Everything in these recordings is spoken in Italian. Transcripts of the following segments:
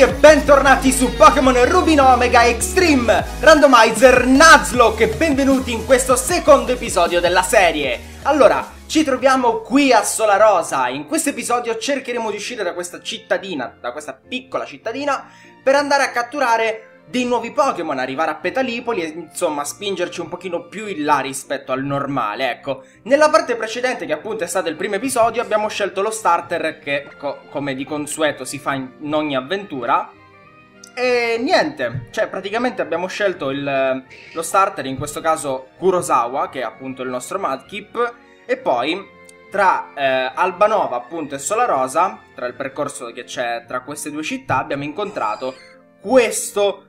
e bentornati su Pokémon Rubino Omega Extreme Randomizer Nuzlocke e benvenuti in questo secondo episodio della serie. Allora, ci troviamo qui a Solarosa In questo episodio cercheremo di uscire da questa cittadina, da questa piccola cittadina Per andare a catturare dei nuovi Pokémon, arrivare a Petalipoli e insomma spingerci un pochino più in là rispetto al normale, ecco. Nella parte precedente, che appunto è stato il primo episodio, abbiamo scelto lo starter che, co come di consueto si fa in ogni avventura. E niente, cioè praticamente abbiamo scelto il, lo starter, in questo caso Kurosawa, che è appunto il nostro Mudkip, e poi tra eh, Albanova appunto e Solarosa, tra il percorso che c'è tra queste due città, abbiamo incontrato questo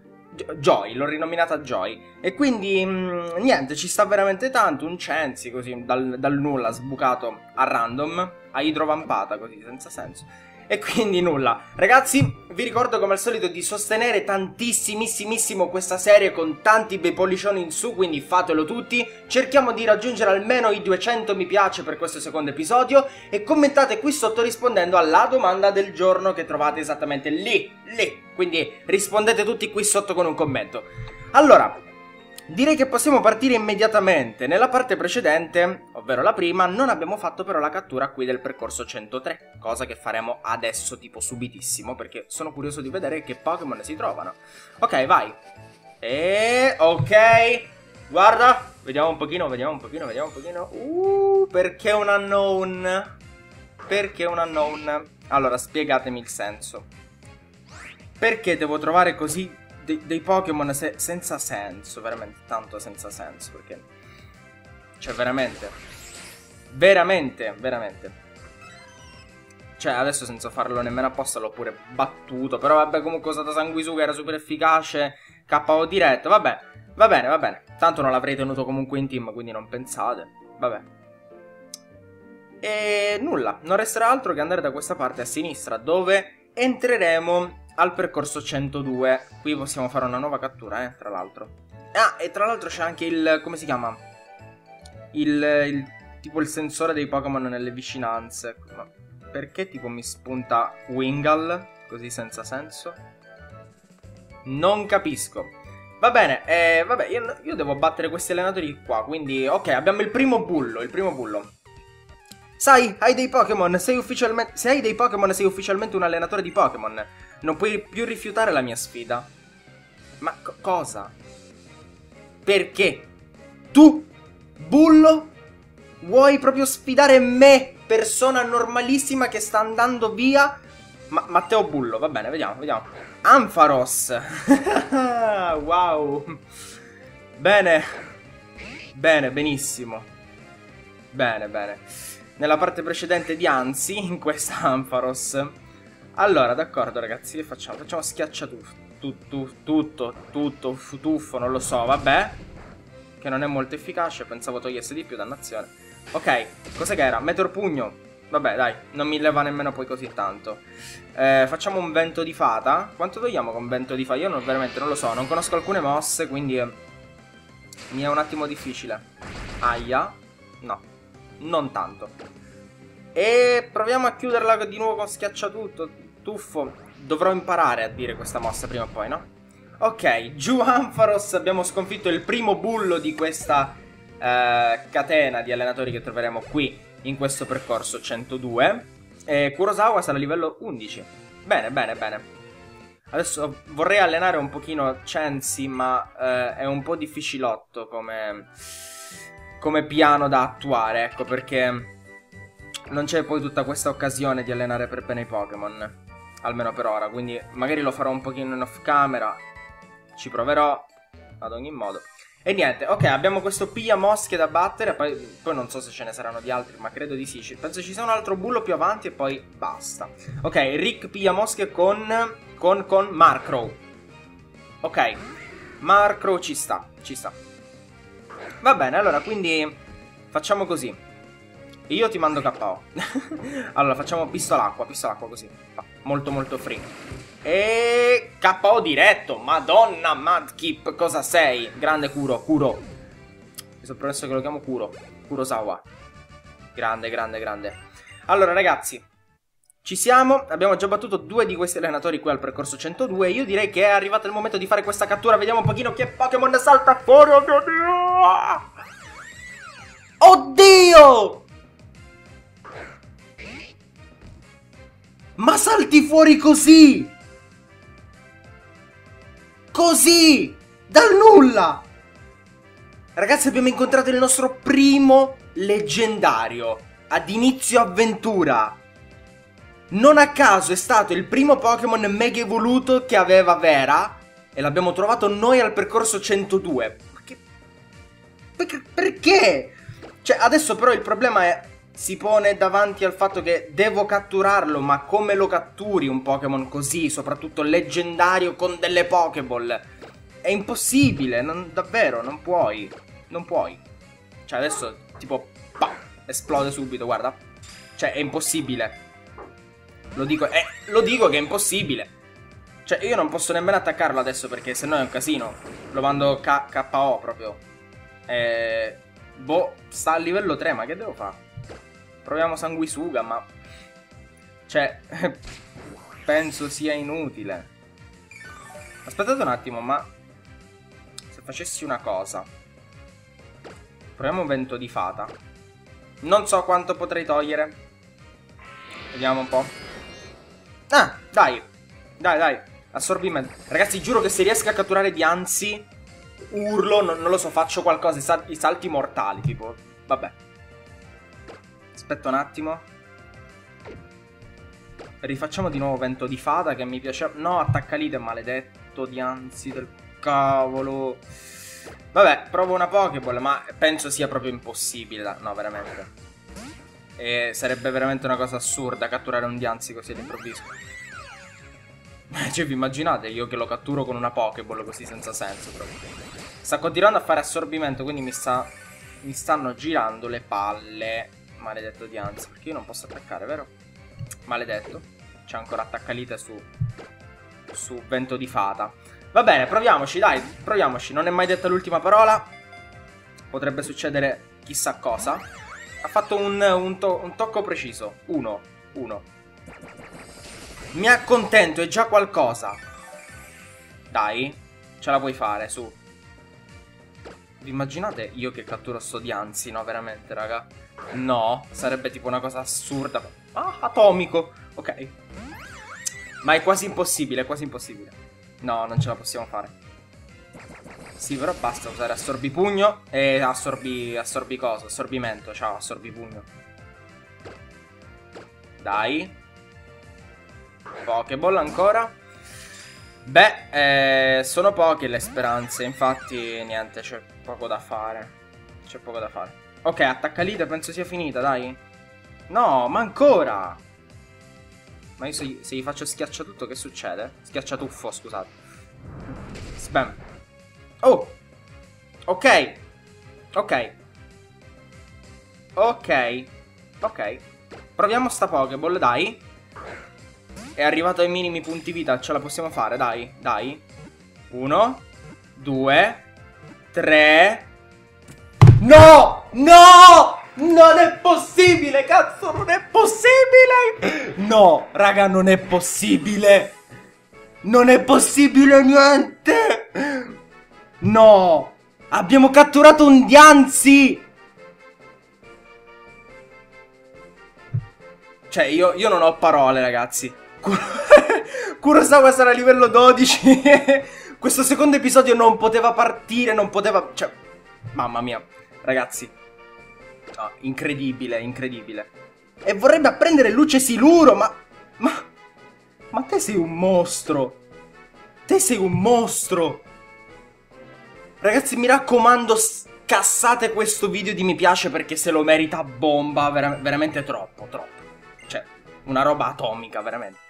Joy, l'ho rinominata Joy. E quindi mh, mm, niente, ci sta veramente tanto. Un Censi così dal, dal nulla sbucato a random, a idrovampata così, senza senso. E quindi nulla. Ragazzi, vi ricordo come al solito di sostenere tantissimissimo questa serie con tanti bei pollicioni in su, quindi fatelo tutti. Cerchiamo di raggiungere almeno i 200 mi piace per questo secondo episodio e commentate qui sotto rispondendo alla domanda del giorno che trovate esattamente lì, lì. Quindi rispondete tutti qui sotto con un commento. Allora, Direi che possiamo partire immediatamente. Nella parte precedente, ovvero la prima, non abbiamo fatto però la cattura qui del percorso 103, cosa che faremo adesso tipo subitissimo, perché sono curioso di vedere che Pokémon si trovano. Ok, vai. E... ok. Guarda, vediamo un pochino, vediamo un pochino, vediamo un pochino. Uh, perché un unknown? Perché un unknown? Allora, spiegatemi il senso. Perché devo trovare così dei, dei Pokémon se senza senso, veramente tanto senza senso, perché... Cioè, veramente... Veramente, veramente... Cioè, adesso senza farlo nemmeno apposta l'ho pure battuto, però vabbè, comunque ho usato sanguisuga, era super efficace, KO diretto, vabbè, va bene, va bene. Tanto non l'avrei tenuto comunque in team, quindi non pensate, vabbè. E nulla, non resterà altro che andare da questa parte a sinistra, dove entreremo al percorso 102. Qui possiamo fare una nuova cattura, eh, tra l'altro. Ah, e tra l'altro c'è anche il... come si chiama? Il, il... tipo il sensore dei Pokémon nelle vicinanze. Ma perché tipo mi spunta Wingull? Così senza senso? Non capisco. Va bene, eh, vabbè, io, io devo battere questi allenatori qua, quindi... Ok, abbiamo il primo bullo, il primo bullo. Sai, hai dei Pokémon, sei ufficialmente... Se hai dei Pokémon sei ufficialmente un allenatore di Pokémon. Non puoi più rifiutare la mia sfida. Ma co cosa? Perché? Tu, bullo, vuoi proprio sfidare me, persona normalissima che sta andando via? Ma Matteo Bullo, va bene, vediamo, vediamo. Ampharos. wow. Bene. Bene, benissimo. Bene, bene. Nella parte precedente di Anzi, in questa Ampharos allora, d'accordo ragazzi, che facciamo? Facciamo schiacciatutto, tutto, tutto, tutto, tuffo, non lo so, vabbè. Che non è molto efficace, pensavo togliesse di più, dannazione. Ok, cosa che era? Meteor pugno. Vabbè, dai, non mi leva nemmeno poi così tanto. Eh, facciamo un vento di fata. Quanto togliamo con vento di fata? Io non, veramente non lo so, non conosco alcune mosse, quindi eh, mi è un attimo difficile. Aia. No, non tanto. E proviamo a chiuderla di nuovo con schiacciatutto tuffo. Dovrò imparare a dire questa mossa prima o poi, no? Ok, giù Ampharos abbiamo sconfitto il primo bullo di questa eh, catena di allenatori che troveremo qui in questo percorso 102. E Kurosawa sarà a livello 11. Bene, bene, bene. Adesso vorrei allenare un pochino Censi, ma eh, è un po' difficilotto come, come piano da attuare, ecco, perché non c'è poi tutta questa occasione di allenare per bene i Pokémon almeno per ora, quindi magari lo farò un pochino in off camera, ci proverò ad ogni modo. E niente, ok, abbiamo questo piglia mosche da battere, poi, poi, non so se ce ne saranno di altri, ma credo di sì. Penso ci sia un altro bullo più avanti e poi basta. Ok, Rick piglia mosche con, con, con Markrow. Ok, Markrow ci sta, ci sta. Va bene, allora, quindi facciamo così. Io ti mando KO. allora, facciamo pistolacqua, pistolacqua così. Molto molto free. E KO diretto. Madonna, Madkip, cosa sei? Grande Kuro, Kuro. Mi sono promesso che lo chiamo Kuro. Kurosawa. Grande, grande, grande. Allora, ragazzi. Ci siamo, abbiamo già battuto due di questi allenatori qui al percorso 102. Io direi che è arrivato il momento di fare questa cattura. Vediamo un pochino che Pokémon salta fuori. Oh mio Dio! Oddio! Ma salti fuori così! Così! Dal nulla! Ragazzi abbiamo incontrato il nostro primo leggendario ad inizio avventura. Non a caso è stato il primo Pokémon mega evoluto che aveva Vera e l'abbiamo trovato noi al percorso 102. Perché? Cioè adesso però il problema è si pone davanti al fatto che devo catturarlo, ma come lo catturi un Pokémon così, soprattutto leggendario con delle Pokéball? È impossibile, non, davvero, non puoi. Non puoi. Cioè adesso, tipo, pa, esplode subito, guarda. Cioè, è impossibile. Lo dico, eh, lo dico che è impossibile. Cioè, io non posso nemmeno attaccarlo adesso perché sennò è un casino. Lo mando K KO proprio. Eh, boh, sta a livello 3, ma che devo fare? Proviamo sanguisuga, ma... Cioè, penso sia inutile. Aspettate un attimo, ma... Se facessi una cosa... Proviamo un vento di fata. Non so quanto potrei togliere. Vediamo un po'. Ah, dai. Dai, dai. Assorbimento. Ragazzi, giuro che se riesco a catturare Dianzi, urlo, non, non lo so, faccio qualcosa. I, sal i salti mortali, tipo. Vabbè. Aspetta un attimo. Rifacciamo di nuovo vento di fata che mi piace. No, attacca lite, maledetto di anzi del cavolo. Vabbè, provo una Pokéball, ma penso sia proprio impossibile. No, veramente. E sarebbe veramente una cosa assurda catturare un Dianzi così all'improvviso. Cioè, vi immaginate io che lo catturo con una Pokéball così senza senso proprio. Sta continuando a fare assorbimento, quindi mi sta... Mi stanno girando le palle. Maledetto di Anzi, perché io non posso attaccare, vero? Maledetto. C'è ancora attaccalite su... Su vento di fata. Va bene, proviamoci, dai, proviamoci. Non è mai detta l'ultima parola. Potrebbe succedere chissà cosa. Ha fatto un, un, to un tocco preciso. Uno, uno. Mi accontento, è già qualcosa. Dai, ce la puoi fare, su. Vi immaginate io che catturo sto Dianzi, no? Veramente, raga. No, sarebbe tipo una cosa assurda. Ah, atomico. Ok. Ma è quasi impossibile, è quasi impossibile. No, non ce la possiamo fare. Sì, però basta usare assorbi pugno e assorbi, assorbi cosa? Assorbimento, ciao, assorbi pugno. Dai. Pokéball ancora. Beh, eh, sono poche le speranze, infatti niente, c'è poco da fare. C'è poco da fare. Ok, attacca lite, penso sia finita, dai. No, ma ancora! Ma io se, se gli faccio schiacciatutto che succede? Schiacciatuffo, scusate. Spam. Oh! Ok. Ok. Ok. Ok. Proviamo sta Pokéball, dai. È arrivato ai minimi punti vita, ce la possiamo fare, dai, dai. Uno, due, tre. No! No! Non è possibile, cazzo, non è possibile! No, raga, non è possibile! Non è possibile niente! No! Abbiamo catturato un Dianzi! Cioè, io, io non ho parole, ragazzi. Kurosawa sarà a livello 12. Questo secondo episodio non poteva partire, non poteva... Cioè, mamma mia, ragazzi. No, incredibile, incredibile. E vorrebbe apprendere luce siluro, ma... Ma... Ma te sei un mostro. Te sei un mostro. Ragazzi, mi raccomando, cassate questo video di mi piace perché se lo merita bomba, vera veramente troppo, troppo. Cioè, una roba atomica, veramente.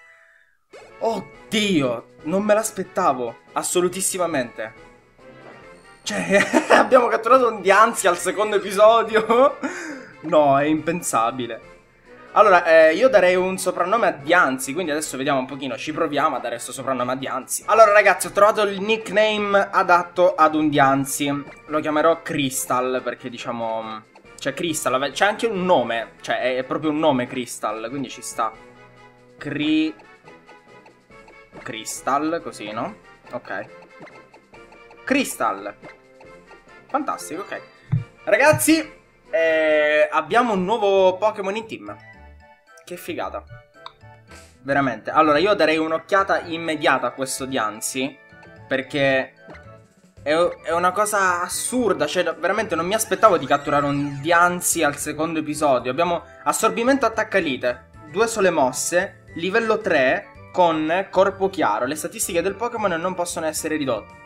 Oddio, non me l'aspettavo, assolutissimamente. Cioè, abbiamo catturato un Dianzi al secondo episodio? No, è impensabile. Allora, eh, io darei un soprannome a Dianzi, quindi adesso vediamo un pochino, ci proviamo a dare questo soprannome a Dianzi. Allora ragazzi, ho trovato il nickname adatto ad un Dianzi. Lo chiamerò Crystal, perché diciamo... Cioè Crystal, c'è anche un nome, cioè è proprio un nome Crystal, quindi ci sta. Cri... Crystal, così, no? Ok. Crystal. Fantastico, ok. Ragazzi, eh, abbiamo un nuovo Pokémon in team. Che figata. Veramente. Allora, io darei un'occhiata immediata a questo Dianzi. Perché è, è, una cosa assurda. Cioè, veramente non mi aspettavo di catturare un Dianzi al secondo episodio. Abbiamo assorbimento attacca-lite. Due sole mosse. Livello 3 con corpo chiaro. Le statistiche del Pokémon non possono essere ridotte.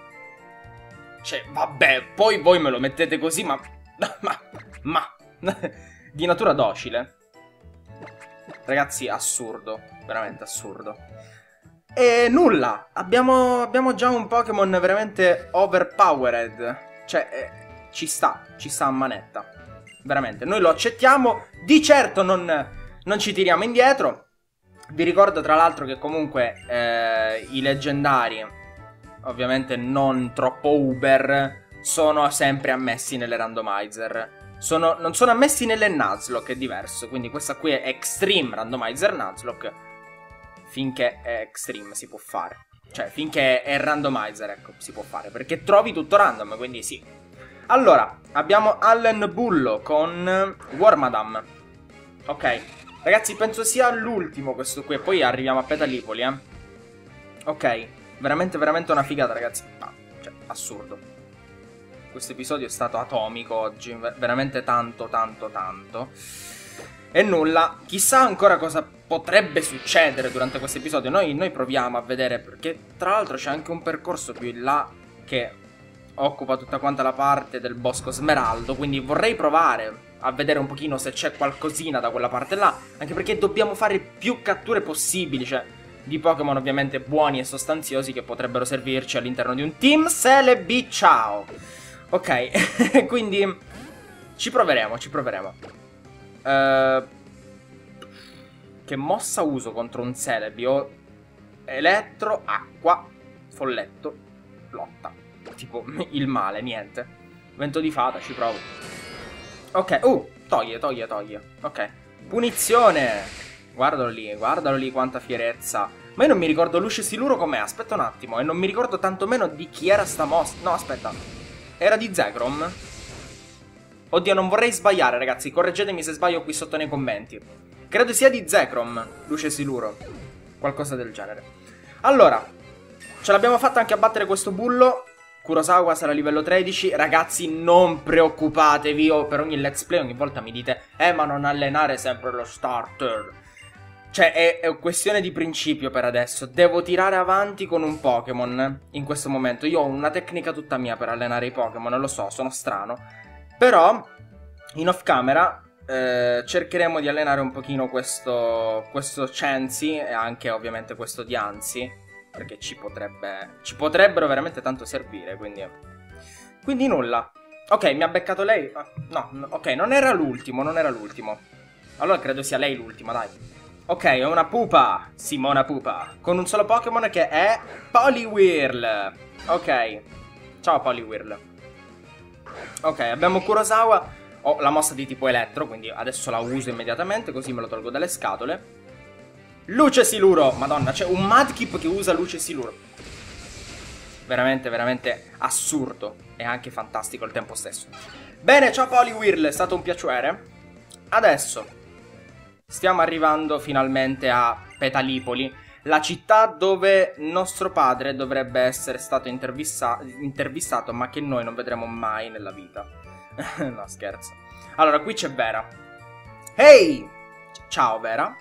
Cioè, vabbè, poi voi me lo mettete così, ma... Ma... Ma... di natura docile. Ragazzi, assurdo. Veramente assurdo. E nulla. Abbiamo, abbiamo già un Pokémon veramente overpowered. Cioè, eh, ci sta. Ci sta a manetta. Veramente. Noi lo accettiamo. Di certo non, non ci tiriamo indietro. Vi ricordo tra l'altro che comunque eh, i leggendari, ovviamente non troppo uber, sono sempre ammessi nelle randomizer. Sono, non sono ammessi nelle Nuzlocke, è diverso. Quindi questa qui è Extreme Randomizer Nuzlocke. Finché è Extreme si può fare. Cioè, finché è randomizer, ecco, si può fare. Perché trovi tutto random, quindi sì. Allora, abbiamo Allen Bullo con Warmadam. Ok. Ragazzi, penso sia l'ultimo questo qui. E poi arriviamo a Petalipoli, eh. Ok. Veramente, veramente una figata, ragazzi. Ah, cioè, assurdo. Questo episodio è stato atomico oggi. Veramente tanto, tanto, tanto. E nulla. Chissà ancora cosa potrebbe succedere durante questo episodio. Noi, noi proviamo a vedere, perché tra l'altro c'è anche un percorso più in là che occupa tutta quanta la parte del bosco smeraldo. Quindi vorrei provare a vedere un pochino se c'è qualcosina da quella parte là, anche perché dobbiamo fare più catture possibili, cioè di Pokémon ovviamente buoni e sostanziosi che potrebbero servirci all'interno di un team Celebi ciao. Ok, quindi ci proveremo, ci proveremo. Uh, che mossa uso contro un Celebi? Elettro, acqua, folletto, lotta. Tipo il male, niente. Vento di fata, ci provo. Ok, uh, toglie, toglie, toglie. Ok. Punizione. Guardalo lì, guardalo lì quanta fierezza. Ma io non mi ricordo Luce Siluro com'è, aspetta un attimo. E non mi ricordo tantomeno di chi era sta mossa. No, aspetta. Era di Zekrom? Oddio, non vorrei sbagliare, ragazzi. Correggetemi se sbaglio qui sotto nei commenti. Credo sia di Zekrom, Luce Siluro. Qualcosa del genere. Allora, ce l'abbiamo fatta anche a battere questo bullo. Kurosawa sarà livello 13. Ragazzi, non preoccupatevi. Io per ogni let's play ogni volta mi dite, eh, ma non allenare sempre lo starter. Cioè, è, è questione di principio per adesso. Devo tirare avanti con un Pokémon in questo momento. Io ho una tecnica tutta mia per allenare i Pokémon, lo so, sono strano. Però, in off camera, eh, cercheremo di allenare un pochino questo, questo Chansey e anche ovviamente questo Dianzi perché ci potrebbe. Ci potrebbero veramente tanto servire. Quindi. Quindi nulla. Ok, mi ha beccato lei. Ah, no, ok, non era l'ultimo, non era l'ultimo. Allora credo sia lei l'ultima, dai. Ok, è una pupa. Simona Pupa. Con un solo Pokémon che è Poliwhirl. Ok. Ciao Poliwhirl. Ok, abbiamo Kurosawa. Ho la mossa di tipo elettro, quindi adesso la uso immediatamente, così me lo tolgo dalle scatole. Luce siluro, madonna, c'è un Madkip che usa luce siluro. Veramente, veramente assurdo e anche fantastico al tempo stesso. Bene, ciao Poliwhirl, è stato un piacere. Adesso stiamo arrivando finalmente a Petalipoli, la città dove nostro padre dovrebbe essere stato intervista intervistato, ma che noi non vedremo mai nella vita. no, scherzo. Allora, qui c'è Vera. Ehi! Hey! Ciao, Vera.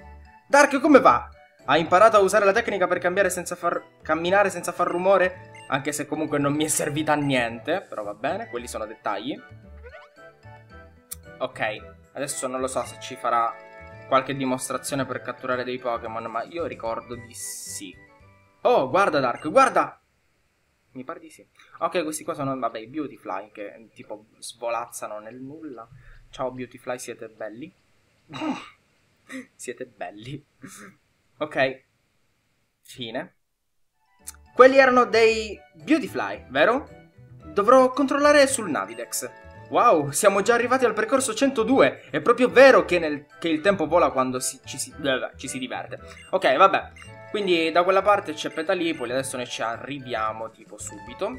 Dark, come va? Hai imparato a usare la tecnica per senza far... camminare senza far rumore? Anche se comunque non mi è servita a niente, però va bene, quelli sono dettagli. Ok, adesso non lo so se ci farà qualche dimostrazione per catturare dei Pokémon, ma io ricordo di sì. Oh, guarda Dark, guarda! Mi pare di sì. Ok, questi qua sono, vabbè, i Beautyfly che tipo svolazzano nel nulla. Ciao Beautyfly, siete belli. Siete belli. ok. Fine. Quelli erano dei Beautyfly, vero? Dovrò controllare sul Navidex. Wow, siamo già arrivati al percorso 102. È proprio vero che, nel, che il tempo vola quando si, ci, si, ci si diverte. Ok, vabbè. Quindi da quella parte c'è Petalipoli, adesso noi ci arriviamo tipo subito.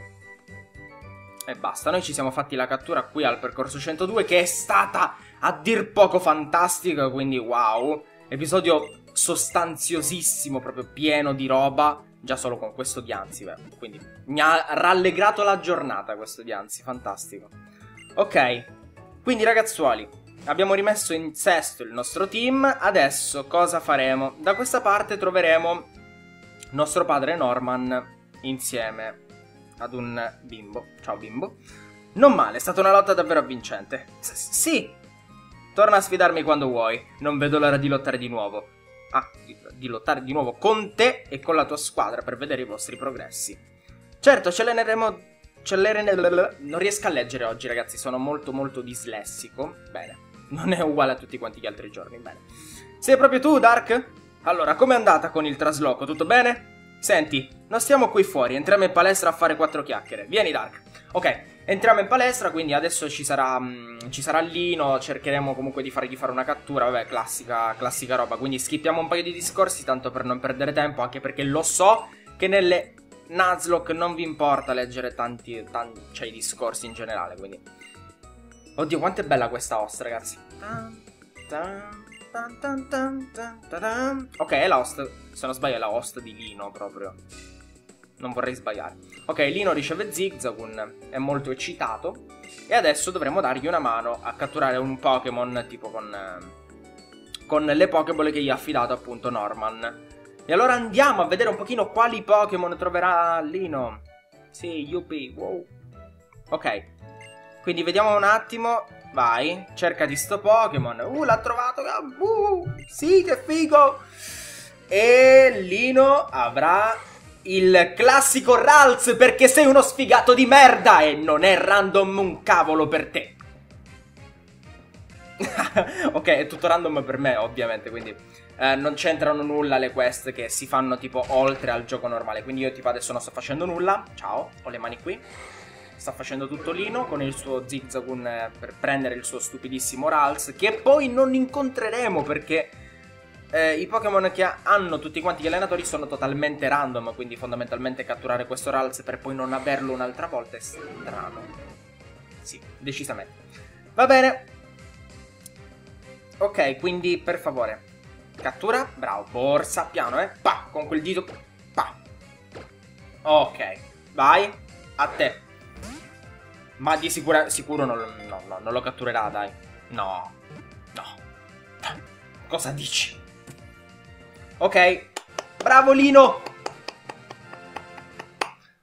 E basta, noi ci siamo fatti la cattura qui al percorso 102 che è stata a dir poco fantastica, quindi wow. Episodio sostanziosissimo, proprio pieno di roba, già solo con questo Dianzi, beh. quindi mi ha rallegrato la giornata questo Dianzi, fantastico. Ok, quindi ragazzuoli, abbiamo rimesso in sesto il nostro team, adesso cosa faremo? Da questa parte troveremo nostro padre Norman insieme ad un bimbo. Ciao bimbo. Non male, è stata una lotta davvero avvincente. S sì! Torna a sfidarmi quando vuoi, non vedo l'ora di lottare di nuovo. Ah, di, di lottare di nuovo con te e con la tua squadra per vedere i vostri progressi. Certo. Ci alleneremo... Non riesco a leggere oggi, ragazzi, sono molto molto dislessico. Bene, non è uguale a tutti quanti gli altri giorni, bene. Sei proprio tu, Dark? Allora, com'è andata con il trasloco? Tutto bene? Senti, non stiamo qui fuori, entriamo in palestra a fare quattro chiacchiere. Vieni, Dark. Ok, entriamo in palestra, quindi adesso ci sarà, mh, mm, ci sarà Lino, cercheremo comunque di fargli fare una cattura, vabbè, classica, classica roba. Quindi skippiamo un paio di discorsi, tanto per non perdere tempo, anche perché lo so che nelle Nuzlocke non vi importa leggere tanti, tanti cioè, i discorsi in generale, quindi... Oddio, quanto è bella questa host, ragazzi. Ok, è la host se non sbaglio è la host di Lino proprio. Non vorrei sbagliare. Ok, Lino riceve Zigzagoon, è molto eccitato. E adesso dovremo dargli una mano a catturare un Pokémon tipo con, con le Pokéball che gli ha affidato appunto Norman. E allora andiamo a vedere un pochino quali Pokémon troverà Lino. Sì, yuppie, wow. Ok, quindi vediamo un attimo. Vai, cerca di sto Pokémon. Uh, l'ha trovato. Uh, sì, che figo. E Lino avrà il classico Ralz perché sei uno sfigato di merda e non è random un cavolo per te. ok, è tutto random per me, ovviamente, quindi eh, non c'entrano nulla le quest che si fanno tipo oltre al gioco normale. Quindi io tipo adesso non sto facendo nulla. Ciao, ho le mani qui. Sta facendo tutto Lino con il suo Zigzagoon eh, per prendere il suo stupidissimo Ralz, che poi non incontreremo perché eh, i Pokémon che hanno tutti quanti gli allenatori sono totalmente random, quindi fondamentalmente catturare questo Ralz per poi non averlo un'altra volta è strano. Sì, decisamente. Va bene. Ok, quindi per favore. Cattura, bravo, borsa, piano, eh. Pa, con quel dito. Pa. Ok, vai, a te. Ma di sicura, sicuro non, no, no, non lo catturerà, dai. No, no. Cosa dici? Ok, bravo Lino.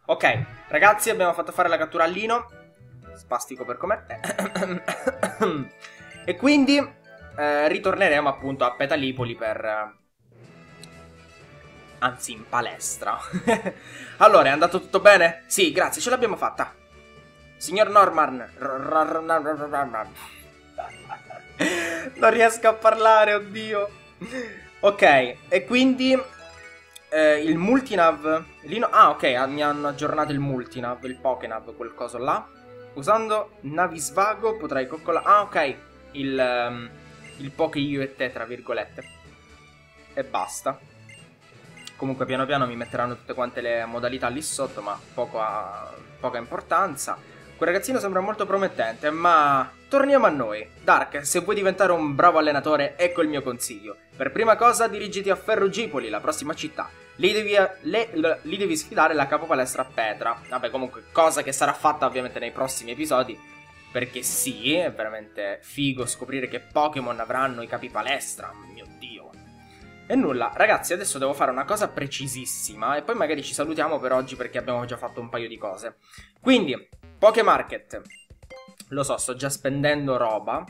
Ok, ragazzi, abbiamo fatto fare la cattura a Lino. Spastico per com'è. e quindi eh, ritorneremo appunto a Petalipoli per... Eh, anzi, in palestra. allora, è andato tutto bene? Sì, grazie, ce l'abbiamo fatta. Signor Norman. Non riesco a parlare, oddio. Ok, e quindi eh, il multinav... Lino, ah, ok, ah, mi hanno aggiornato il multinav, il Pokénav, quel coso là. Usando Navisvago potrai coccolare... Ah, ok, il, um, il Poké e te, tra virgolette. E basta. Comunque piano piano mi metteranno tutte quante le modalità lì sotto, ma poco a, poca importanza. Quel ragazzino sembra molto promettente, ma torniamo a noi. Dark, se vuoi diventare un bravo allenatore, ecco il mio consiglio. Per prima cosa dirigiti a Ferrugipoli, la prossima città. Lì devi, le, lì devi sfidare la capopalestra Petra. Vabbè, comunque, cosa che sarà fatta ovviamente nei prossimi episodi. Perché sì, è veramente figo scoprire che Pokémon avranno i capi palestra. Mio dio. E nulla, ragazzi, adesso devo fare una cosa precisissima e poi magari ci salutiamo per oggi perché abbiamo già fatto un paio di cose. Quindi, Pokémarket. Lo so, sto già spendendo roba.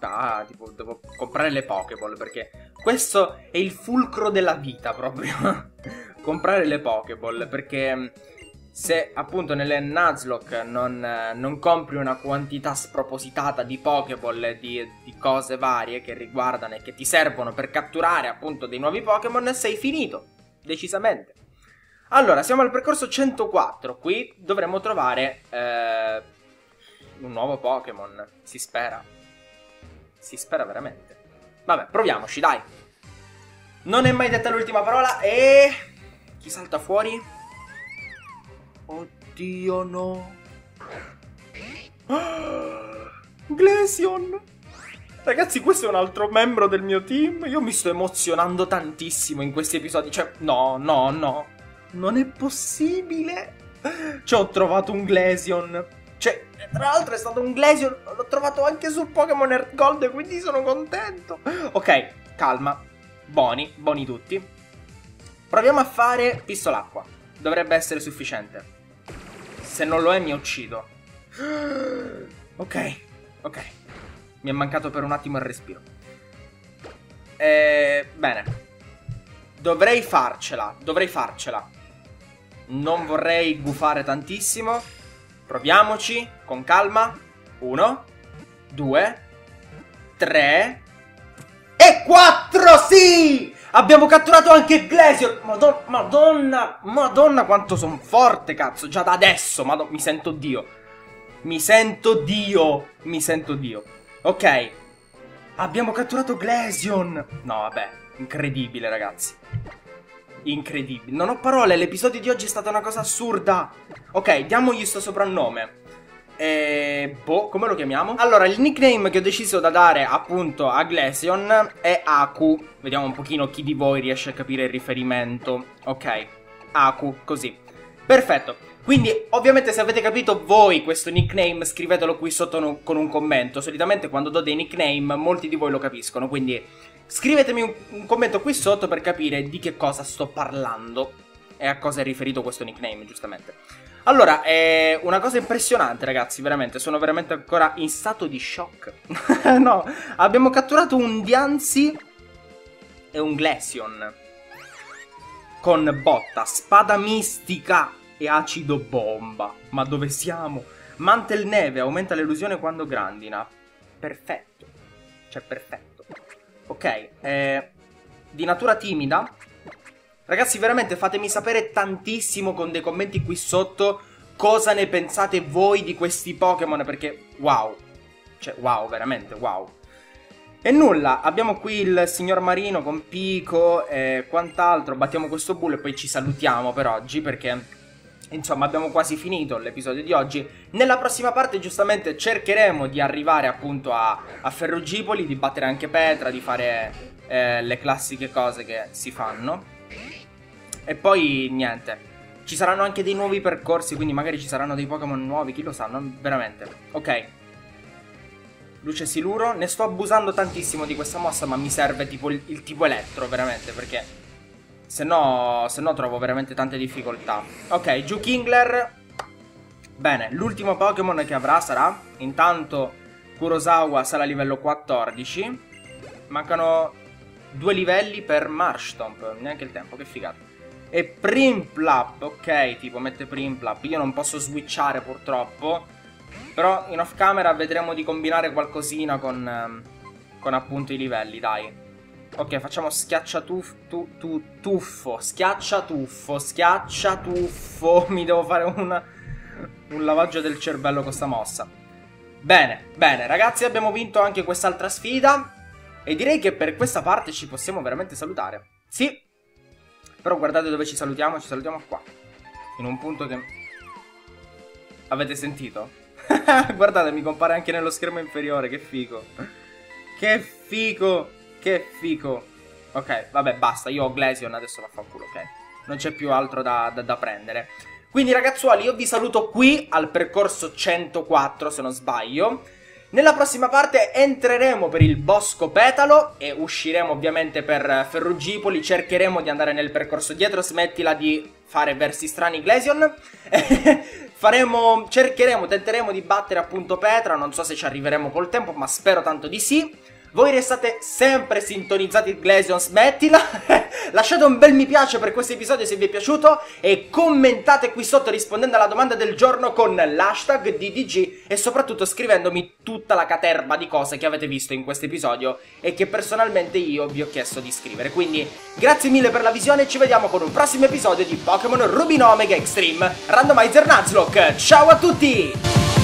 Ah, tipo, devo comprare le Pokéball perché questo è il fulcro della vita proprio. comprare le Pokéball perché se appunto nelle Nuzlocke non, non, compri una quantità spropositata di Pokéball e di, di, cose varie che riguardano e che ti servono per catturare appunto dei nuovi Pokémon, sei finito. Decisamente. Allora, siamo al percorso 104. Qui dovremmo trovare... Eh, un nuovo Pokémon. Si spera. Si spera veramente. Vabbè, proviamoci, dai. Non è mai detta l'ultima parola e... Chi salta fuori? Oddio, no. Glaceon! Ragazzi, questo è un altro membro del mio team. Io mi sto emozionando tantissimo in questi episodi. Cioè, no, no, no. Non è possibile. Ci ho trovato un Glaceon. Cioè, tra l'altro è stato un Glaceon. L'ho trovato anche sul Pokémon Earth Gold, quindi sono contento. Ok, calma. Boni, boni tutti. Proviamo a fare pistolacqua. Dovrebbe essere sufficiente. Se non lo è, mi uccido. Ok, ok. Mi è mancato per un attimo il respiro. Eh, bene. Dovrei farcela, dovrei farcela. Non vorrei gufare tantissimo. Proviamoci, con calma. Uno, due, tre e quattro, sì! Abbiamo catturato anche Glacier. Madonna, madonna, madonna quanto sono forte, cazzo. Già da adesso, madonna, mi sento Dio. Mi sento Dio, mi sento Dio. Ok. Abbiamo catturato Glaceon. No, vabbè. Incredibile, ragazzi. Incredibile. Non ho parole, l'episodio di oggi è stata una cosa assurda. Ok, diamogli sto soprannome. E... Boh, come lo chiamiamo? Allora, il nickname che ho deciso da dare appunto a Glaceon è Aku. Vediamo un pochino chi di voi riesce a capire il riferimento. Ok, Aku, così. Perfetto. Quindi, ovviamente, se avete capito voi questo nickname, scrivetelo qui sotto no con un commento. Solitamente quando do dei nickname, molti di voi lo capiscono. Quindi, scrivetemi un, un commento qui sotto per capire di che cosa sto parlando e a cosa è riferito questo nickname, giustamente. Allora, è una cosa impressionante, ragazzi, veramente. Sono veramente ancora in stato di shock. no, abbiamo catturato un Dianzi e un Glaceon. Con botta, spada mistica e acido bomba. Ma dove siamo? Mantel neve aumenta l'illusione quando grandina. Perfetto. Cioè, perfetto. Ok, eh, di natura timida. Ragazzi, veramente fatemi sapere tantissimo con dei commenti qui sotto cosa ne pensate voi di questi Pokémon, perché wow. Cioè, wow, veramente, wow. E nulla, abbiamo qui il signor Marino con Pico e quant'altro. Battiamo questo bull e poi ci salutiamo per oggi perché Insomma, abbiamo quasi finito l'episodio di oggi. Nella prossima parte, giustamente, cercheremo di arrivare appunto a, a Ferrugipoli, di battere anche Petra, di fare eh, le classiche cose che si fanno. E poi, niente. Ci saranno anche dei nuovi percorsi, quindi magari ci saranno dei Pokémon nuovi, chi lo sa, non veramente. Ok. Luce Siluro, ne sto abusando tantissimo di questa mossa, ma mi serve tipo il, il tipo elettro, veramente, perché se no, se no trovo veramente tante difficoltà. Ok, Ju Kingler. Bene, l'ultimo Pokémon che avrà sarà. Intanto Kurosawa sarà livello 14. Mancano due livelli per Marstomp. Neanche il tempo, che figata. E Primplap, ok, tipo mette Primplap. Io non posso switchare purtroppo. Però in off camera vedremo di combinare qualcosina con, ehm, con appunto i livelli, dai. Ok, facciamo schiacciatuffo, tu, tu, tuffo, schiacciatuffo, schiacciatuffo. Mi devo fare una, un lavaggio del cervello con sta mossa. Bene, bene, ragazzi, abbiamo vinto anche quest'altra sfida. E direi che per questa parte ci possiamo veramente salutare. Sì, però guardate dove ci salutiamo, ci salutiamo qua. In un punto che... Avete sentito? guardate, mi compare anche nello schermo inferiore, che figo. Che figo. Che fico. Ok, vabbè, basta. Io ho Glaceon, adesso vaffanculo, ok? Non c'è più altro da, da, da prendere. Quindi, ragazzuoli, io vi saluto qui al percorso 104, se non sbaglio. Nella prossima parte entreremo per il Bosco Petalo e usciremo ovviamente per Ferrugipoli, cercheremo di andare nel percorso dietro, smettila di fare versi strani Glaceon. Faremo, cercheremo, tenteremo di battere appunto Petra, non so se ci arriveremo col tempo, ma spero tanto di sì. Voi restate sempre sintonizzati Glaceon, smettila. Lasciate un bel mi piace per questo episodio se vi è piaciuto e commentate qui sotto rispondendo alla domanda del giorno con l'hashtag DDG e soprattutto scrivendomi tutta la caterba di cose che avete visto in questo episodio e che personalmente io vi ho chiesto di scrivere. Quindi grazie mille per la visione e ci vediamo con un prossimo episodio di Pokémon Rubino Omega Extreme Randomizer Nuzlocke. Ciao a tutti!